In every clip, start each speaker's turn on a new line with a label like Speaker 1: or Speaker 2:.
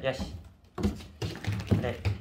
Speaker 1: よし。で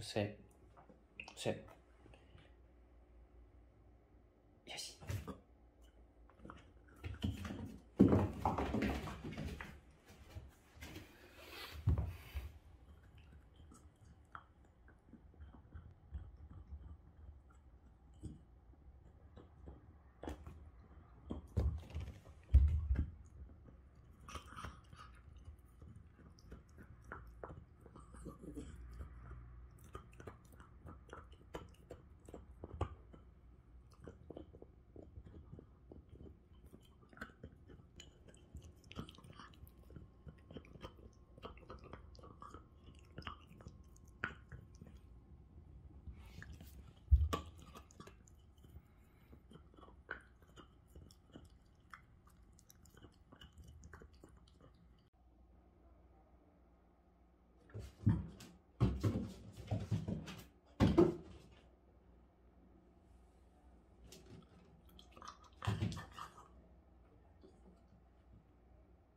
Speaker 1: Sí. Sí.